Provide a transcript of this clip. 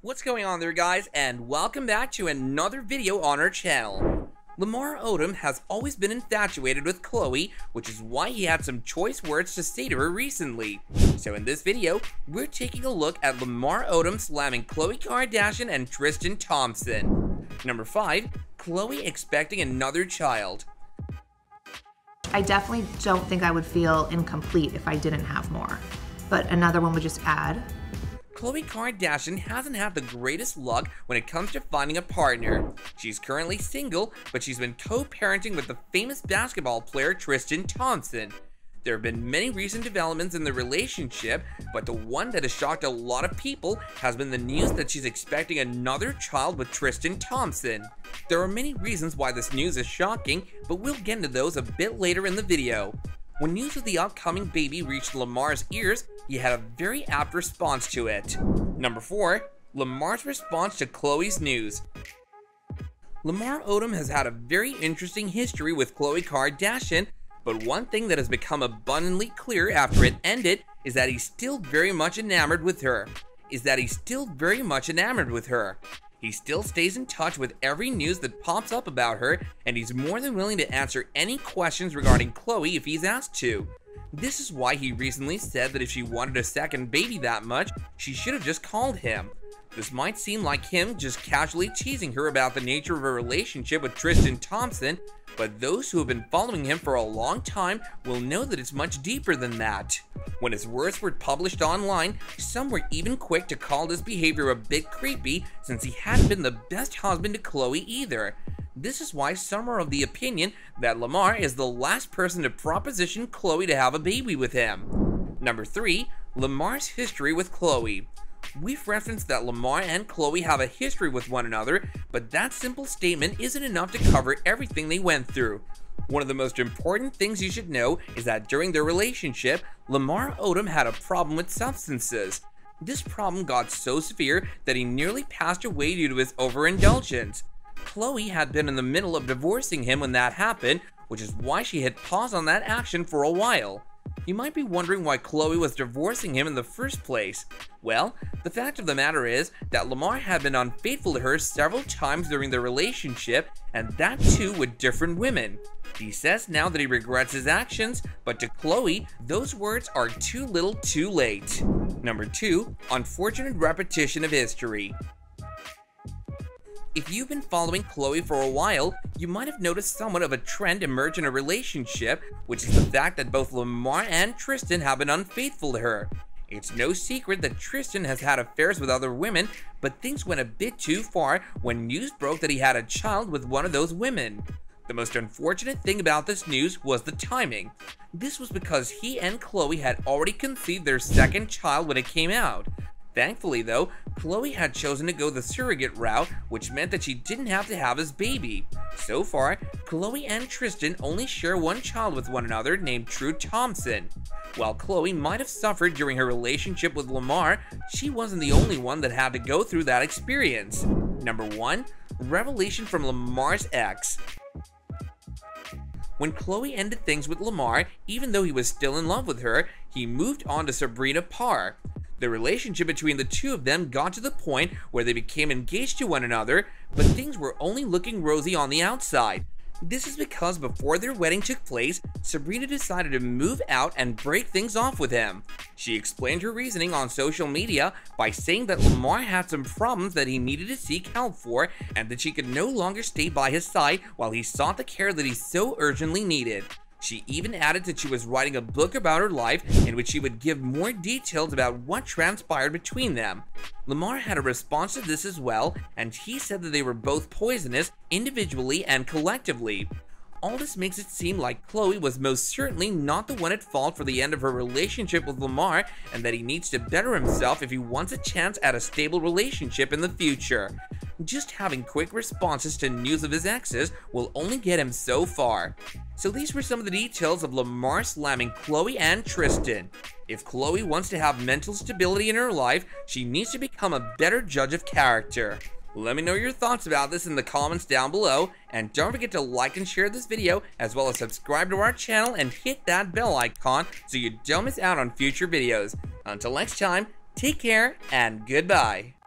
What's going on there guys and welcome back to another video on our channel. Lamar Odom has always been infatuated with Khloe, which is why he had some choice words to say to her recently. So in this video, we're taking a look at Lamar Odom slamming Khloe Kardashian and Tristan Thompson. Number 5. Khloe expecting another child. I definitely don't think I would feel incomplete if I didn't have more. But another one would just add Khloe Kardashian hasn't had the greatest luck when it comes to finding a partner. She's currently single, but she's been co-parenting with the famous basketball player Tristan Thompson. There have been many recent developments in the relationship, but the one that has shocked a lot of people has been the news that she's expecting another child with Tristan Thompson. There are many reasons why this news is shocking, but we'll get into those a bit later in the video. When news of the upcoming baby reached Lamar's ears, he had a very apt response to it. Number 4. Lamar's response to Khloe's news. Lamar Odom has had a very interesting history with Khloe Kardashian, but one thing that has become abundantly clear after it ended is that he's still very much enamored with her. Is that he's still very much enamored with her. He still stays in touch with every news that pops up about her, and he's more than willing to answer any questions regarding Khloe if he's asked to. This is why he recently said that if she wanted a second baby that much, she should have just called him. This might seem like him just casually teasing her about the nature of her relationship with Tristan Thompson, but those who have been following him for a long time will know that it's much deeper than that. When his words were published online, some were even quick to call this behavior a bit creepy since he hadn't been the best husband to Khloe either. This is why some are of the opinion that Lamar is the last person to proposition Khloe to have a baby with him. Number 3. Lamar's history with Khloe. We've referenced that Lamar and Khloe have a history with one another, but that simple statement isn't enough to cover everything they went through. One of the most important things you should know is that during their relationship, Lamar Odom had a problem with substances. This problem got so severe that he nearly passed away due to his overindulgence. Khloe had been in the middle of divorcing him when that happened, which is why she had paused on that action for a while. You might be wondering why Khloe was divorcing him in the first place. Well, the fact of the matter is that Lamar had been unfaithful to her several times during their relationship, and that too with different women. He says now that he regrets his actions, but to Khloe, those words are too little too late. Number 2. Unfortunate repetition of history. If you've been following Khloe for a while, you might have noticed somewhat of a trend emerge in a relationship, which is the fact that both Lamar and Tristan have been unfaithful to her. It's no secret that Tristan has had affairs with other women, but things went a bit too far when news broke that he had a child with one of those women. The most unfortunate thing about this news was the timing. This was because he and Khloe had already conceived their second child when it came out. Thankfully, though, Khloe had chosen to go the surrogate route, which meant that she didn't have to have his baby. So far, Khloe and Tristan only share one child with one another named True Thompson. While Khloe might have suffered during her relationship with Lamar, she wasn't the only one that had to go through that experience. Number 1. Revelation from Lamar's ex. When Khloe ended things with Lamar, even though he was still in love with her, he moved on to Sabrina Parr. The relationship between the two of them got to the point where they became engaged to one another, but things were only looking rosy on the outside. This is because before their wedding took place, Sabrina decided to move out and break things off with him. She explained her reasoning on social media by saying that Lamar had some problems that he needed to seek help for and that she could no longer stay by his side while he sought the care that he so urgently needed. She even added that she was writing a book about her life in which she would give more details about what transpired between them. Lamar had a response to this as well, and he said that they were both poisonous, individually and collectively. All this makes it seem like Khloe was most certainly not the one at fault for the end of her relationship with Lamar, and that he needs to better himself if he wants a chance at a stable relationship in the future. Just having quick responses to news of his exes will only get him so far. So these were some of the details of Lamar slamming Khloe and Tristan. If Khloe wants to have mental stability in her life, she needs to become a better judge of character. Let me know your thoughts about this in the comments down below, and don't forget to like and share this video, as well as subscribe to our channel and hit that bell icon so you don't miss out on future videos. Until next time, take care and goodbye.